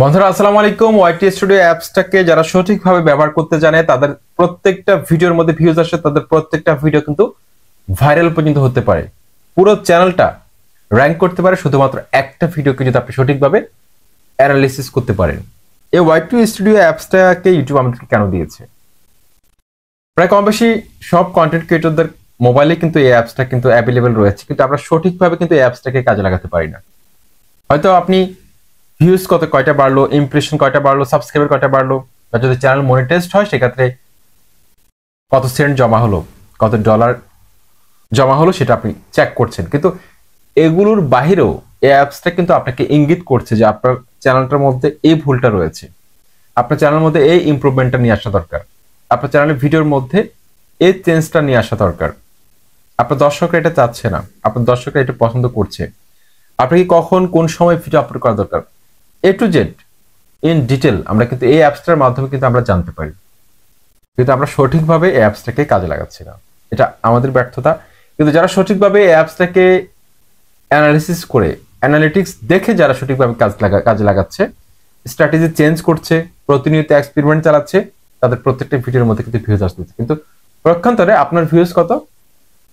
বন্ধুরা, আসসালামু আলাইকুম। ওয়াইটি স্টুডিও অ্যাপসটাকে যারা সঠিকভাবে ব্যবহার করতে জানে, তাদের প্রত্যেকটা ভিডিওর মধ্যে ভিউজ আসে, তাদের প্রত্যেকটা ভিডিও কিন্তু ভাইরাল পর্যন্ত হতে পারে। পুরো চ্যানেলটা র্যাঙ্ক করতে পারে, শুধুমাত্র একটা ভিডিওকে যদি আপনি সঠিকভাবে অ্যানালিসিস করতে পারেন। এই ওয়াইটি স্টুডিও অ্যাপসটাকে ইউটিউব আমাদেরকে কেন দিয়েছে? প্রায় কম বেশি সব কন্টেন্ট ক্রিয়েটরদের মোবাইলে কিন্তু এই অ্যাপসটা কিন্তু অ্যাভেলেবেল রয়েছে, কিন্তু আমরা সঠিকভাবে কিন্তু এই অ্যাপসটাকে কাজে লাগাতে পারি না। হয়তো আপনি ভিউজ কত কয়টা বাড়লো ইমপ্রেশন কয়টা বাড়লো সাবস্ক্রাইবার কয়টা বাড়লো, বা যদি চ্যানেল মনিটাইজড হয়, সেক্ষেত্রে কত সেন্ট জমা হলো, কত ডলার জমা হলো, সেটা আপনি চেক করছেন। কিন্তু এগুলোর বাহিরেও এই অ্যাপসটা কিন্তু আপনাকে ইঙ্গিত করছে যে আপনার চ্যানেলটার মধ্যে এই ভুলটা রয়েছে। আপনার চ্যানেলের মধ্যে এই ইমপ্রুভমেন্টটা নিয়ে আসা দরকার। আপনার চ্যানেলের ভিডিওর মধ্যে এই চেঞ্জটা নিয়ে আসা দরকার। আপনার দর্শকরা এটা চাচ্ছে না। আপনার দর্শকরা এটা পছন্দ করছে। আপনাকে কখন কোন সময় ভিডিও আপলোড করা দরকার? A to Z in detail আমরা কিন্তু এই অ্যাপসটার মাধ্যমে কিন্তু আমরা জানতে পারি। কিন্তু আমরা সঠিকভাবে এই অ্যাপসটাকে কাজে লাগাচ্ছি না। এটা আমাদের ব্যর্থতা। কিন্তু যারা সঠিকভাবে এই অ্যাপসটাকে অ্যানালিসিস করে অ্যানালিটিক্স দেখে যারা সঠিকভাবে কাজ লাগা, কাজে লাগাচ্ছে স্ট্র্যাটেজি চেঞ্জ করছে, প্রতিনিয়ত এক্সপেরিমেন্ট চালাচ্ছে, তাদের প্রত্যেকটা ভিডিওর মধ্যে কিন্তু ভিউজ আসতেছে কিন্তু পক্ষান্তরে আপনার ভিউজ কত?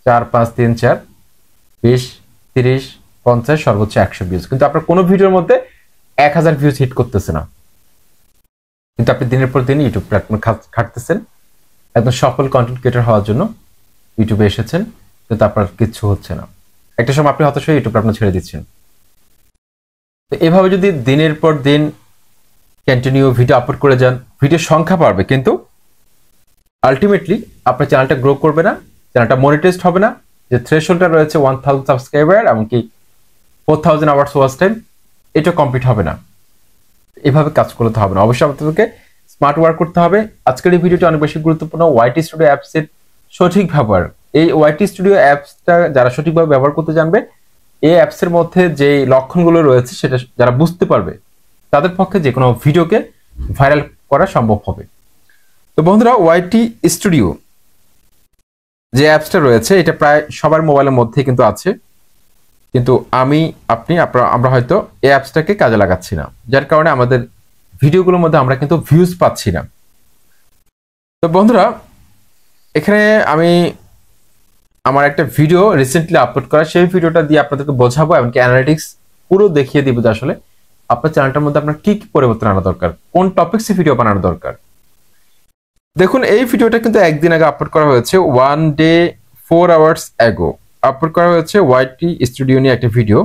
চার, পাঁচ, তিন, চার, বিশ, তিরিশ, পঞ্চাশ, সর্বোচ্চ একশো ভিউজ কিন্তু আপনার কোনো ভিডিওর মধ্যে এক হাজার ভিউজ হিট করতেছে না। কিন্তু আপনি দিনের পর দিন ইউটিউব প্ল্যাটফর্মে খাটতেছেন। একদম সফল কন্টেন্ট ক্রিয়েটার হওয়ার জন্য ইউটিউবে এসেছেন, কিন্তু আপনার কিচ্ছু হচ্ছে না। একটা সময় আপনি হতাশ ইউটিউব প্ল্যাটফর্ম ছেড়ে দিচ্ছেন। তো এভাবে যদি দিনের পর দিন কন্টিনিউ ভিডিও আপলোড করে যান ভিডিও সংখ্যা বাড়বে, কিন্তু আলটিমেটলি আপনার চ্যানেলটা গ্রো করবে না চ্যানেলটা মনিটাইজড হবে না। যে থ্রেশলটা রয়েছে ওয়ান থাউজেন্ড সাবস্ক্রাইবার এমনকি four thousand hours watch time এটা কমপ্লিট হবে না। এভাবে কাজ করতে হবে না। অবশ্যই আপনাদেরকে স্মার্ট ওয়ার্ক করতে হবে। আজকের এই ভিডিওটি অনেক বেশি গুরুত্বপূর্ণ। ওয়াইটি স্টুডিও অ্যাপসের সঠিক ব্যবহার। এই ওয়াইটি স্টুডিও অ্যাপসটা যারা সঠিকভাবে ব্যবহার করতে জানবে, এই অ্যাপসের মধ্যে যে লক্ষণগুলো রয়েছে সেটা যারা বুঝতে পারবে, তাদের পক্ষে যে কোনো ভিডিওকে ভাইরাল করা সম্ভব হবে। তো বন্ধুরা ওয়াইটি স্টুডিও যে অ্যাপসটা রয়েছে, এটা প্রায় সবার মোবাইলের মধ্যে কিন্তু আছে। কিন্তু আমি, আপনি আমরা হয়তো এই অ্যাপসটাকে কাজে লাগাচ্ছি না। যার কারণে আমাদের ভিডিওগুলোর মধ্যে আমরা কিন্তু ভিউজ পাচ্ছি না। তো বন্ধুরা, এখানে আমি আমার একটা ভিডিও রিসেন্টলি আপলোড করা, সেই ভিডিওটা দিয়ে আপনাদেরকে বোঝাবো এমনকি অ্যানালিটিক্স পুরো দেখিয়ে দিব যে আসলে আপনার চ্যানেলটার মধ্যে আপনার কি কি পরিবর্তন আনা দরকার, কোন টপিক্সে ভিডিও বানানো দরকার। দেখুন, এই ভিডিওটা কিন্তু একদিন আগে আপলোড করা হয়েছে one day four hours ago upload করা হয়েছে ওয়াইটি স্টুডিও নিয়ে একটা ভিডিও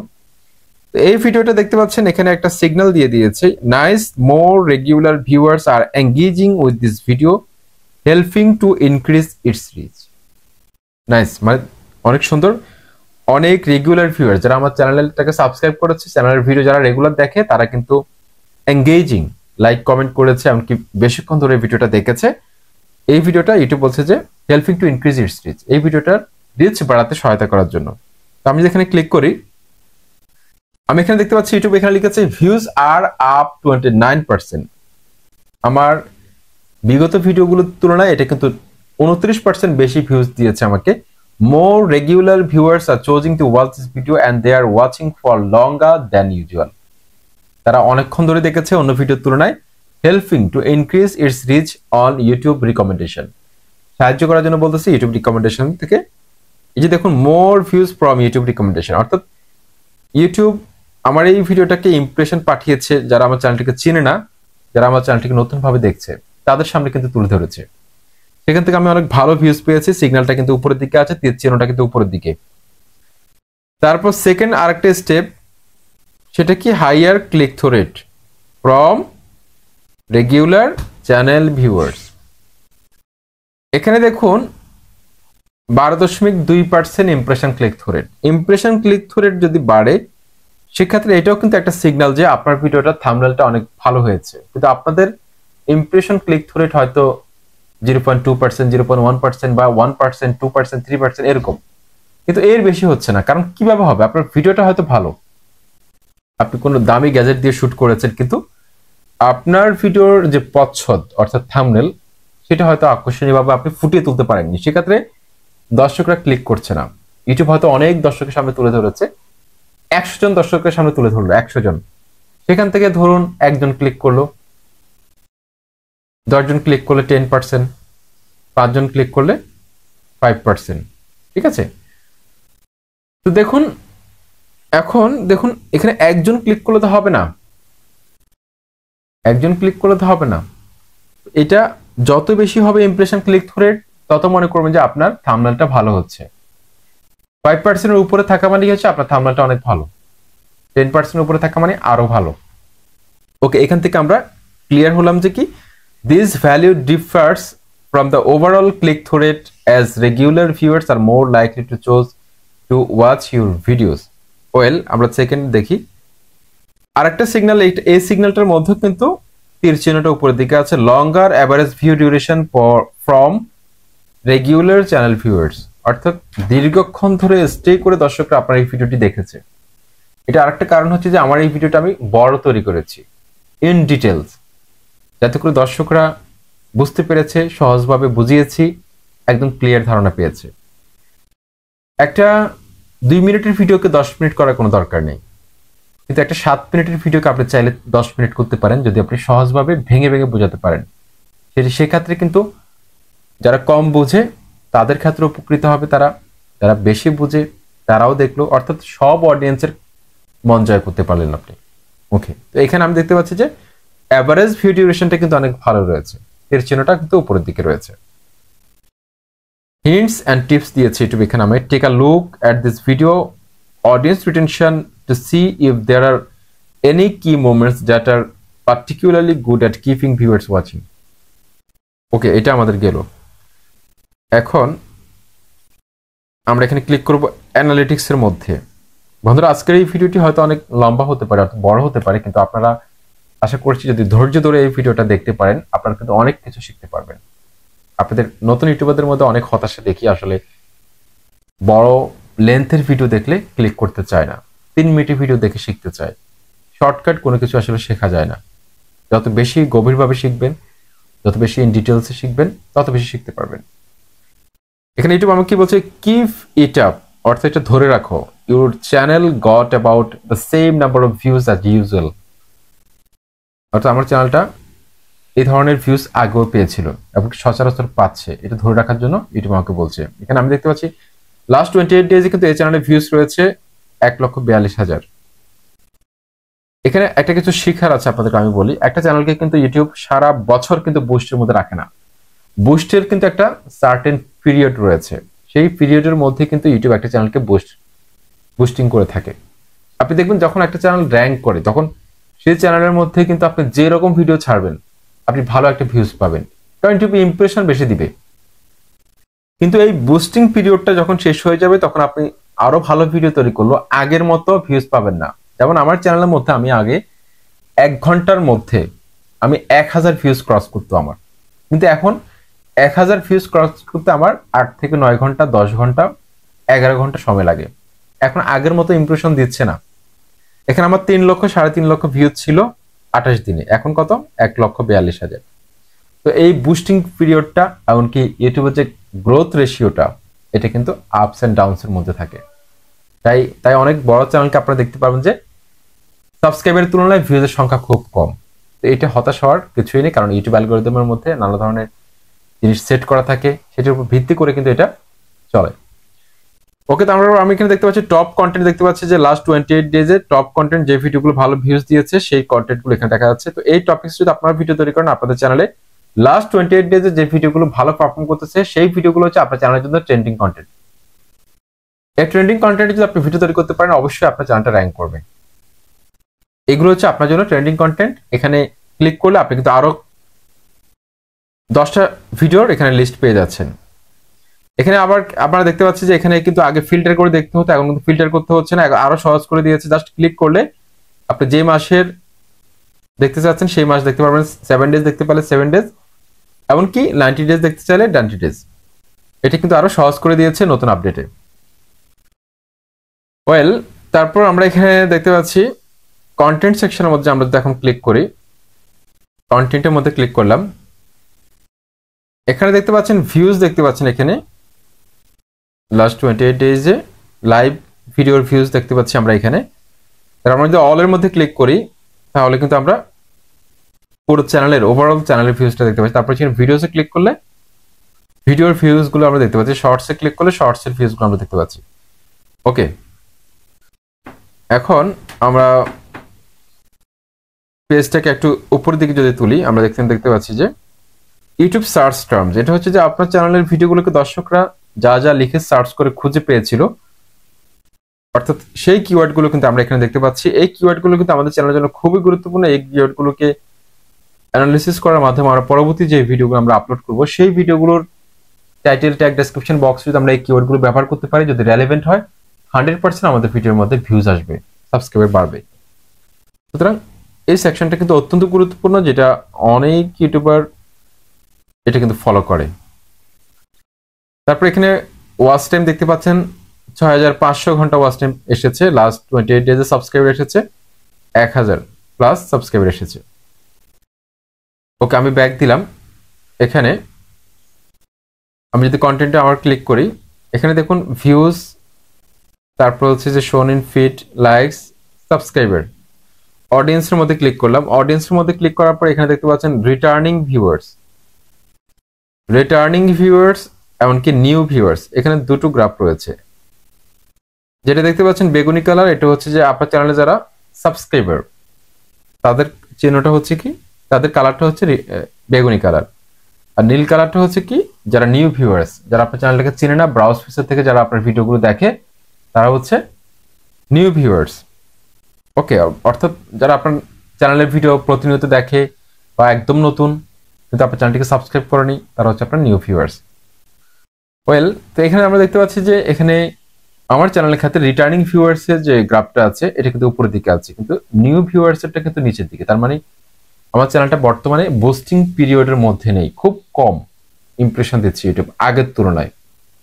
এই ভিডিওটা দেখতে পাচ্ছেন, এখানে একটা সিগন্যাল দিয়ে দিয়েছে nice more regular viewers are engaging with this video helping to increase its reach nice মানে অনেক সুন্দর। অনেক রেগুলার ভিউয়ার যারা আমার চ্যানেলটাকে সাবস্ক্রাইব করেছে, চ্যানেলের ভিডিও যারা রেগুলার দেখে, তারা কিন্তু এঙ্গেজিং লাইক কমেন্ট করেছে, এমনকি বেশিক্ষণ ধরে ভিডিওটা দেখেছে। এই ভিডিওটা ইউটিউব বলছে যে helping to increase its reach এই ভিডিওটার রিচ বাড়াতে সহায়তা করার জন্য। তো আমি যেখানে ক্লিক করি, আমি এখানে দেখতে পাচ্ছি ইউটিউব এখানে লিখেছে views are up twenty nine percent আমার বিগত ভিডিওগুলোর তুলনায় এটা কিন্তু উনত্রিশ পার্সেন্ট বেশি ভিউজ দিয়েছে আমাকে। More regular viewers are choosing to watch this video and they are watching for longer than usual তারা অনেকক্ষণ ধরে দেখেছে অন্য ভিডিওর তুলনায় helping to increase its reach on YouTube recommendation সাহায্য করার জন্য বলতেছি ইউটিউব রিকমেন্ডেশন থেকে এই যে দেখুন more views from YouTube recommendation অর্থাৎ ইউটিউব আমার এই ভিডিওটাকে ইমপ্রেশন পাঠিয়েছে যারা আমার চ্যানেলটিকে চিনে না, যারা আমার চ্যানেলটিকে নতুনভাবে দেখছে, তাদের সামনে কিন্তু তুলে ধরেছে। সেখান থেকে আমি অনেক ভালো ভিউজ পেয়েছি সিগন্যালটা কিন্তু উপরের দিকে আছে, তীর চিহ্নটা কিন্তু উপরের দিকে। তারপর সেকেন্ড আরেকটা স্টেপ সেটা কি? Higher click through rate from regular channel viewers এখানে দেখুন বারো দশমিক দুই percent impression click through rate impression click through rate যদি বাড়ে, সেক্ষেত্রে এটাও কিন্তু একটা সিগন্যাল যে আপনার ভিডিওটা থামনেলটা অনেক ভালো হয়েছে। কিন্তু আপনাদের ইমপ্রেশন ক্লিক থ্রু রেট হয়তো zero point two percent zero point one percent বা one percent two percent three percent এরকম। কিন্তু এর বেশি হচ্ছে না। কারণ কীভাবে হবে? আপনার ভিডিওটা হয়তো ভালো। আপনি কোনো দামি গ্যাজেট দিয়ে শুট করেছেন, কিন্তু আপনার ভিডিওর যে পচ্ছদ অর্থাৎ থামনেল সেটা হয়তো আকর্ষণীয়ভাবে আপনি ফুটিয়ে তুলতে পারেননি। সেক্ষেত্রে দর্শকরা ক্লিক করছে না। ইউটিউব হয়তো অনেক দর্শকের সামনে তুলে ধরেছে। একশো জন দর্শকের সামনে তুলে ধরলো, একশো জন। সেখান থেকে ধরুন একজন ক্লিক করল। দশজন ক্লিক করলে টেন পার্সেন্ট পাঁচজন ক্লিক করলে ফাইভ পার্সেন্ট ঠিক আছে? তো দেখুন, এখন দেখুন, এখানে একজন ক্লিক করলে তো হবে না। একজন ক্লিক করলে তো হবে না। এটা যত বেশি হবে ইমপ্রেশন ক্লিক রেট তত মনে করবেন যে আপনার থামনালটা ভালো হচ্ছে। ফাইভ পার্সেন্টের উপরে থাকা মানে হচ্ছে? আপনার থামনালটা অনেক ভালো। টেন পার্সেন্টের উপরে থাকা মানে আরও ভালো। ওকে এখান থেকে আমরা ক্লিয়ার হলাম যে কি? This value differs from the overall click through rate as regular viewers are more likely to choose to watch your videos well আমরা সেকেন্ড দেখি। আরেকটা সিগন্যাল এই সিগন্যালটার মধ্যে কিন্তু তীর চিহ্নটা উপরের দিকে আছে। Longer average view duration from regular channel viewers অর্থাৎ দীর্ঘক্ষণ ধরে স্টে করে দর্শকরা আপনার এই ভিডিওটি দেখেছে। এটা আরেকটা কারণ হচ্ছে যে আমার এই ভিডিওটা আমি বড় তৈরি করেছি ইন ডিটেলস যাতে করে দর্শকরা বুঝতে পেরেছে, সহজভাবে বুঝিয়েছি, একদম ক্লিয়ার ধারণা পেয়েছে। একটা দুই মিনিটের ভিডিওকে দশ মিনিট করার কোনো দরকার নেই। কিন্তু একটা সাত মিনিটের ভিডিওকে আপনি চাইলে দশ মিনিট করতে পারেন, যদি আপনি সহজভাবে ভেঙে ভেঙে বোঝাতে পারেন। সেটি সেক্ষেত্রে কিন্তু যারা কম বোঝে, তাদের ক্ষেত্রে উপকৃত হবে তারা। যারা বেশি বুঝে, তারাও দেখল। অর্থাৎ সব অডিয়েন্সের মন জয় করতে পারলেন আপনি। ওকে তো এখানে আমি দেখতে পাচ্ছি যে অ্যাভারেজ ভিউ ডিউরেশনটা কিন্তু অনেক ভালো রয়েছে। এর চিহ্নটা কিন্তু উপরের দিকে রয়েছে। হিন্টস অ্যান্ড টিপস দিয়েছে ইউটিউব আমি। Take a look at this video audience retention to see if there are any key moments that are particularly good at keeping viewers watching okay এটা আমাদের গেল। এখন আমরা এখানে ক্লিক করব অ্যানালিটিক্সের মধ্যে। বন্ধুরা, আজকের এই ভিডিওটি হয়তো অনেক লম্বা হতে পারে, অর্থাৎ বড় হতে পারে, কিন্তু আপনারা আশা করছি যদি ধৈর্য ধরে এই ভিডিওটা দেখতে পারেন, আপনারা কিন্তু অনেক কিছু শিখতে পারবেন। আপনাদের নতুন ইউটিউবারদের মধ্যে অনেক হতাশা দেখি আসলে বড় লেন্থের ভিডিও দেখলে ক্লিক করতে চায় না, তিন মিনিটের ভিডিও দেখে শিখতে চায়। শর্টকাট কোনো কিছু আসলে শেখা যায় না। যত বেশি গভীরভাবে শিখবেন, যত বেশি ইন ডিটেলসে শিখবেন, তত বেশি শিখতে পারবেন। এখানে ইউটিউব আমাকে কি বলছে কিভ ইট আপ অর্থাৎ এটা ধরে রাখো। Your channel got about the same number of views as usual অর্থাৎ আমার চ্যানেলটা এই ধরনের ভিউজ আগেও পেয়েছিল এবং সচরাচর পাচ্ছে। এটা ধরে রাখার জন্য ইউটিউব আমাকে বলছে। এখানে আমি দেখতে পাচ্ছি লাস্ট টোয়েন্টি এইট ডেজে কিন্তু এই চ্যানেলে ভিউজ রয়েছে এক লক্ষ বিয়াল্লিশ হাজার। এখানে একটা কিছু শিখার আছে আপনাদেরকে আমি বলি। একটা চ্যানেলকে কিন্তু ইউটিউব সারা বছর কিন্তু বুস্টের মধ্যে রাখে না। বুস্টের কিন্তু একটা সার্টেন পিরিয়ড রয়েছে। সেই পিরিয়ডের মধ্যে কিন্তু ইউটিউব একটা চ্যানেলকে বুস্ট বুস্টিং করে থাকে। আপনি দেখবেন যখন একটা চ্যানেল র্যাঙ্ক করে, তখন সেই চ্যানেলের মধ্যে কিন্তু আপনি যে রকম ভিডিও ছাড়বেন, আপনি ভালো একটা ভিউজ পাবেন। কারণ ইউটিউব ইমপ্রেশন বেশি দিবে। কিন্তু এই বুস্টিং পিরিয়ডটা যখন শেষ হয়ে যাবে, তখন আপনি আরও ভালো ভিডিও তৈরি করল আগের মতো ভিউজ পাবেন না। যেমন আমার চ্যানেলের মধ্যে আমি আগে এক ঘণ্টার মধ্যে আমি এক হাজার ভিউজ ক্রস করতো আমার। কিন্তু এখন এক হাজার ভিউজ ক্রস করতে আমার আট থেকে নয় ঘণ্টা, দশ ঘণ্টা, এগারো ঘণ্টা সময় লাগে। এখন আগের মতো ইমপ্রেশন দিচ্ছে না। এখানে আমার তিন লক্ষ, সাড়ে তিন লক্ষ ভিউজ ছিল আঠাশ দিনে। এখন কত? এক লক্ষ বিয়াল্লিশ হাজার। তো এই বুস্টিং পিরিয়ডটা এমনকি ইউটিউবের যে গ্রোথ রেশিওটা এটা কিন্তু আপস অ্যান্ড ডাউনসের মধ্যে থাকে। তাই তাই অনেক বড় চ্যানেলকে আপনারা দেখতে পারবেন যে সাবস্ক্রাইবের তুলনায় ভিউজের সংখ্যা খুব কম। তো এটা হতাশ হওয়ার কিছুই নেই, কারণ ইউটিউব অ্যালগোরিদমের মধ্যে নানা ধরনের জিনিস সেট করা থাকে, সেটার উপর ভিত্তি করে কিন্তু এটা চলে। ওকে তো আমরা আমি এখানে দেখতে পাচ্ছি টপ কন্টেন্ট দেখতে পাচ্ছি যে লাস্ট টোয়েন্টি এইট ডেজে টপ কন্টেন্ট যে ভিডিওগুলো ভালো ভিউজ দিয়েছে, সেই কন্টেন্টগুলো এখানে দেখা যাচ্ছে। তো এই টপিক্স যদি আপনারা ভিডিও তৈরি করেন, আপনাদের চ্যানেলে লাস্ট টোয়েন্টি এইট ডেজে যে ভিডিওগুলো ভালো পারফর্ম করতেছে, সেই ভিডিওগুলো হচ্ছে আপনার চ্যানেলের জন্য ট্রেন্ডিং কন্টেন্ট এই ট্রেন্ডিং কন্টেন্ট যদি আপনি ভিডিও তৈরি করতে পারেন, অবশ্যই আপনার চ্যানেলটা র্যাঙ্ক করবে এগুলো হচ্ছে আপনার জন্য ট্রেন্ডিং কন্টেন্ট এখানে ক্লিক করলে আপনি কিন্তু আরও দশটা ভিডিওর এখানে লিস্ট পেয়ে যাচ্ছেন। এখানে আবার, আপনারা দেখতে পাচ্ছেন যে এখানে কিন্তু আগে ফিল্টার করে দেখতে হতো, এখন কিন্তু ফিল্টার করতে হচ্ছে না, আরও সহজ করে দিয়েছে। জাস্ট ক্লিক করলে আপনি যে মাসের দেখতে চাচ্ছেন, সেই মাস দেখতে পারবেন। সেভেন ডেজ দেখতে পেলে সেভেন ডেজ এমনকি নাইনটি ডেজ দেখতে চাইলে নাইনটি ডেজ এটা কিন্তু আরও সহজ করে দিয়েছে নতুন আপডেটে ওয়েল তারপর আমরা এখানে দেখতে পাচ্ছি কন্টেন্ট সেকশনের মধ্যে আমরা যদি এখন ক্লিক করি কন্টেন্টের মধ্যে ক্লিক করলাম। এখানে দেখতে পাচ্ছেন ভিউজ দেখতে পাচ্ছেন এখানে। লাস্ট টোয়েন্টি এইট ডেজে লাইভ ভিডিওর ভিউজ দেখতে পাচ্ছি আমরা এখানে। আমরা যদি অলের মধ্যে ক্লিক করি, তাহলে কিন্তু আমরা পুরো চ্যানেলের ওভারঅল চ্যানেলের ভিউজটা দেখতে পাচ্ছি। তারপর এখানে ভিডিওসে ক্লিক করলে ভিডিওর ভিউজগুলো আমরা দেখতে পাচ্ছি। শর্টসে ক্লিক করলে শর্টসের ভিউজগুলো আমরা দেখতে পাচ্ছি। ওকে এখন আমরা পেজটাকে একটু উপরের দিকে যদি তুলি, আমরা দেখতে দেখতে পাচ্ছি যে ইউটিউব সার্চ টার্ম যেটা হচ্ছে যে আপনার চ্যানেলের ভিডিওগুলোকে দর্শকরা যা যা লিখে সার্চ করে খুঁজে পেয়েছিল, অর্থাৎ সেই কিওয়ার্ডগুলো কিন্তু আমরা এখানে দেখতে পাচ্ছি। এই কিওয়ার্ডগুলো কিন্তু আমাদের চ্যানেলের জন্য খুবই গুরুত্বপূর্ণ। এই কিওয়ার্ডগুলোকে অ্যানালিসিস করার মাধ্যমে আমরা পরবর্তী যে ভিডিওগুলো আমরা আপলোড করব, সেই ভিডিওগুলোর টাইটেল ট্যাগ ডেসক্রিপশন বক্স যদি আমরা এই কিওয়ার্ডগুলো ব্যবহার করতে পারি, যদি রেলেভেন্ট হয় হান্ড্রেড পার্সেন্ট আমাদের ভিডিওর মধ্যে ভিউজ আসবে সাবস্ক্রাইবার বাড়বে। সুতরাং এই সেকশনটা কিন্তু অত্যন্ত গুরুত্বপূর্ণ, যেটা অনেক ইউটিউবার এটা কিন্তু ফলো করে। তারপর এখানে ওয়াচ টাইম দেখতে পাচ্ছেন, ছয় হাজার পাঁচশো ঘণ্টা ওয়াচ টাইম এসেছে। লাস্ট টোয়েন্টি এইট ডেজে সাবস্ক্রাইবার এসেছে, এক হাজার প্লাস সাবস্ক্রাইবার এসেছে। ওকে আমি ব্যাক দিলাম। এখানে আমি যদি কন্টেন্টে আমার ক্লিক করি, এখানে দেখুন ভিউজ তারপর হচ্ছে যে শোন ইন ফিট লাইকস সাবস্ক্রাইবার অডিয়েন্সের মধ্যে ক্লিক করলাম। অডিয়েন্সের মধ্যে ক্লিক করার পর এখানে দেখতে পাচ্ছেন রিটার্নিং ভিউয়ার্স রিটার্নিং ভিউয়ার্স এমনকি নিউ ভিউয়ার্স এখানে দুটো গ্রাফ রয়েছে। যেটা দেখতে পাচ্ছেন বেগুনি কালার এটা হচ্ছে যে আপনার চ্যানেলে যারা সাবস্ক্রাইবার তাদের চিহ্নটা হচ্ছে কি? তাদের কালারটা হচ্ছে বেগুনি কালার আর নীল কালারটা হচ্ছে কি? যারা নিউ ভিউয়ার্স যারা আপনার চ্যানেলটাকে চিনে না ব্রাউজ ফিচার থেকে যারা আপনার ভিডিওগুলো দেখে, তারা হচ্ছে নিউ ভিউয়ার্স ওকে অর্থাৎ যারা আপনার চ্যানেলের ভিডিও প্রতিনিয়ত দেখে বা একদম নতুন কিন্তু আপনার চ্যানেলটিকে সাবস্ক্রাইব করেনি তারা হচ্ছে আপনার নিউ ভিউয়ার্স ওয়েল তো এখানে আমরা দেখতে পাচ্ছি যে এখানে আমার চ্যানেলের ক্ষেত্রে রিটার্নিং ভিউয়ার্সের যে গ্রাফটা আছে, এটা কিন্তু উপরের দিকে আছে। কিন্তু নিউ ভিউয়ার্সেরটা কিন্তু নিচের দিকে। তার মানে আমার চ্যানেলটা বর্তমানে বুস্টিং পিরিয়ডের মধ্যে নেই। খুব কম ইমপ্রেশন দিচ্ছে ইউটিউব আগের তুলনায়।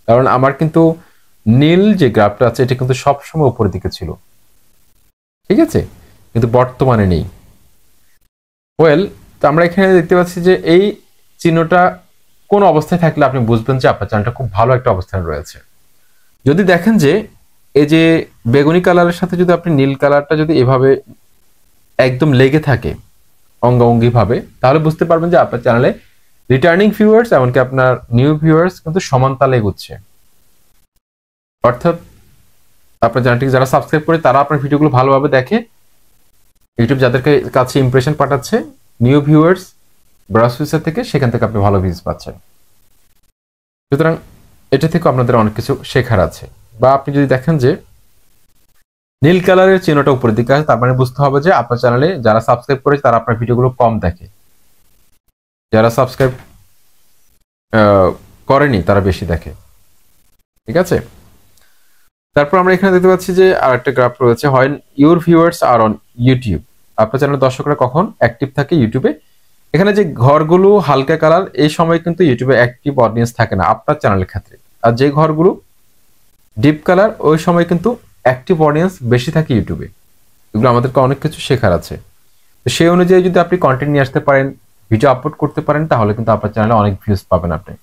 কারণ আমার কিন্তু নীল যে গ্রাফটা আছে, এটা কিন্তু সবসময় উপরের দিকে ছিল। ঠিক আছে? কিন্তু বর্তমানে নেই। ওয়েল তো আমরা এখানে দেখতে পাচ্ছি যে এই চিহ্নটা কোন অবস্থায় থাকলে আপনি বুঝবেন যে আপনার চ্যানেলটা খুব ভালো একটা অবস্থানে রয়েছে। যদি দেখেন যে এই যে বেগুনি কালারের সাথে যদি আপনি নীল কালারটা যদি এভাবে একদম লেগে থাকে অঙ্গাঙ্গি ভাবে তাহলে বুঝতে পারবেন যে আপনার চ্যানেলে রিটার্নিং ভিউয়ার্স এমনকি আপনার নিউ ভিউয়ার্স কিন্তু সমান তালে এগুচ্ছে। অর্থাৎ আপনার চ্যানেলটিকে যারা সাবস্ক্রাইব করে, তারা আপনার ভিডিওগুলো ভালোভাবে দেখে ইউটিউব যাদেরকে কাছে ইমপ্রেশন পাঠাচ্ছে নিউ ভিউয়ার্স ব্রাউজ ফিচার থেকে সেখান থেকে আপনি ভালো ভিউজ পাচ্ছেন। সুতরাং এটা থেকে আপনাদের অনেক কিছু শেখার আছে। বা আপনি যদি দেখেন যে নীল কালারের চিহ্নটা উপরের দিকে আছে, তার মানে বুঝতে হবে যে আপনার চ্যানেলে যারা সাবস্ক্রাইব করেছে, তারা আপনার ভিডিওগুলো কম দেখে। যারা সাবস্ক্রাইব করেনি, তারা বেশি দেখে। ঠিক আছে? তারপর আমরা এখানে দেখতে পাচ্ছি যে আর একটা গ্রাফ রয়েছে, হয় your viewers are on YouTube আপনার চ্যানেলের দর্শকরা কখন অ্যাক্টিভ থাকে ইউটিউবে এখানে যে ঘরগুলো হালকা কালার এই সময় কিন্তু ইউটিউবে অ্যাক্টিভ অডিয়েন্স থাকে না আপনার চ্যানেলের ক্ষেত্রে। আর যে ঘরগুলো ডিপ কালার ওই সময় কিন্তু অ্যাক্টিভ অডিয়েন্স বেশি থাকে ইউটিউবে এগুলো আমাদেরকে অনেক কিছু শেখার আছে। তো সেই অনুযায়ী যদি আপনি কন্টেন্ট নিয়ে আসতে পারেন ভিডিও আপলোড করতে পারেন, তাহলে কিন্তু আপনার চ্যানেলে অনেক ভিউজ পাবেন আপনি।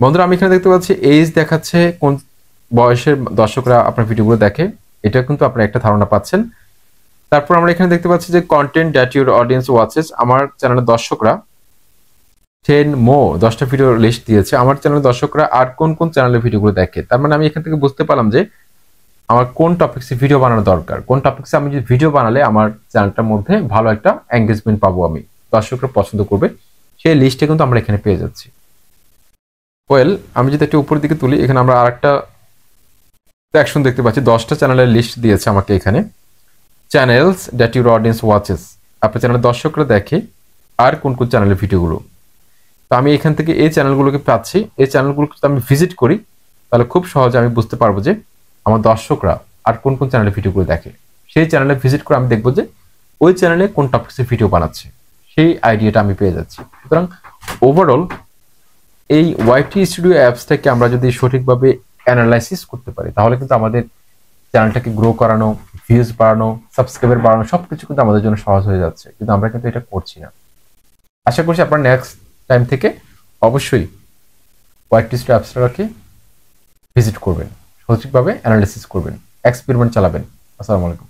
বন্ধুরা, আমি এখানে দেখতে পাচ্ছি এইজ দেখাচ্ছে, কোন বয়সের দর্শকরা আপনার ভিডিওগুলো দেখে। এটা কিন্তু আপনার একটা ধারণা পাচ্ছেন। তারপর আমরা এখানে দেখতে পাচ্ছি যে content that your audience watches আমার চ্যানেলের দর্শকরা টেন মো দশটা ভিডিও লিস্ট দিয়েছে। আমার চ্যানেলের দর্শকরা আর কোন কোন চ্যানেলের ভিডিওগুলো দেখে? তার মানে আমি এখান থেকে বুঝতে পারলাম যে আমার কোন টপিক্সে ভিডিও বানানো দরকার? কোন টপিক্সে আমি যদি ভিডিও বানালে আমার চ্যানেলটার মধ্যে ভালো একটা এঙ্গেজমেন্ট পাবো আমি? দর্শকরা পছন্দ করবে, সেই লিস্টে কিন্তু আমরা এখানে পেয়ে যাচ্ছি। ওয়েল আমি যদি একটু উপরের দিকে তুলি, এখানে আমরা আরেকটা সেকশন দেখতে পাচ্ছি। দশটা চ্যানেলের লিস্ট দিয়েছে আমাকে এখানে। Channels that your audience watches আপনার চ্যানেলের দর্শকরা দেখে আর কোন কোন চ্যানেলের ভিডিওগুলো। তো আমি এখান থেকে এই চ্যানেলগুলোকে পাচ্ছি। এই চ্যানেলগুলোকে যদি আমি ভিজিট করি, তাহলে খুব সহজে আমি বুঝতে পারব যে আমার দর্শকরা আর কোন কোন চ্যানেলের ভিডিওগুলো দেখে। সেই চ্যানেলে ভিজিট করে আমি দেখব যে ওই চ্যানেলে কোন টপিক্সে ভিডিও বানাচ্ছে। সেই আইডিয়াটা আমি পেয়ে যাচ্ছি। সুতরাং ওভারঅল এই ওয়াইটি স্টুডিও অ্যাপসটাকে আমরা যদি সঠিকভাবে অ্যানালাইসিস করতে পারি, তাহলে কিন্তু আমাদের চ্যানেলটাকে গ্রো করানো ভিউজ বাড়ানো সাবস্ক্রাইবার বাড়ানো, সবকিছু কিন্তু আমাদের জন্য সহজ হয়ে যাচ্ছে। কিন্তু আমরা কিন্তু এটা করছি না। আশা করছি আপনার নেক্সট টাইম থেকে অবশ্যই হোয়াইট লিস্ট অ্যাপসটাকে ভিজিট করবেন। সঠিকভাবে অ্যানালাইসিস করবেন এক্সপেরিমেন্ট চালাবেন। আসসালামু আলাইকুম।